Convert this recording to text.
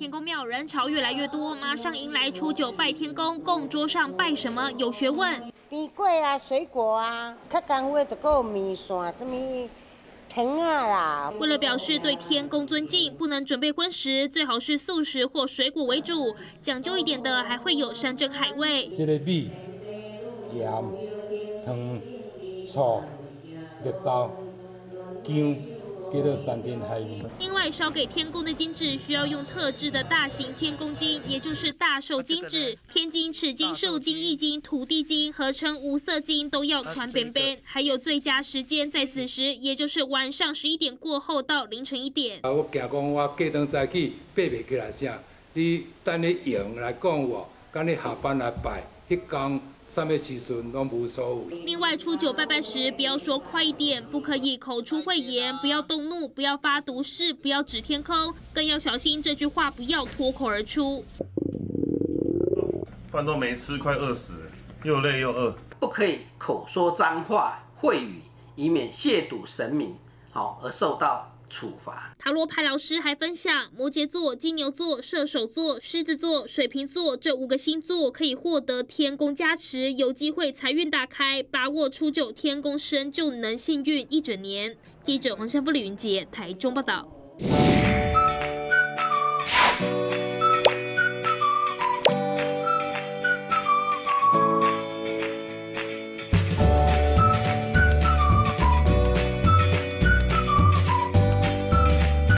天公庙人潮越来越多，马上迎来初九拜天公，供桌上拜什么有学问。米粿啊，水果啊，较干货就够米线，什么糖啊啦。为了表示对天公尊敬，不能准备荤食，最好是素食或水果为主。讲究一点的，还会有山珍海味。这个米、盐、糖、醋、绿豆、姜。另外，烧给天宫的金纸需要用特制的大型天宫金，也就是大寿金纸。天金、尺金、寿金、易金、土地金，合称五色金，都要传边边。还有最佳时间在子时，也就是晚上十一点过后到凌晨一点。我惊讲我过灯早起爬袂起来啥，你等你用来讲我，等你下班来拜，迄工。上面习俗都不收。另外，初九拜拜时，不要说快一点，不可以口出秽言，不要动怒，不要发毒誓，不要指天空，更要小心这句话不要脱口而出。饭都没吃，快饿死，又累又饿。不可以口说脏话秽语，以免亵渎神明，好而受到。处罚。塔罗牌老师还分享摩羯座金牛座射手座狮子座水瓶座这五个星座可以获得天宫加持有机会财运大开把握初九天宫生就能幸运一整年。记者黄山富李云杰台中报道。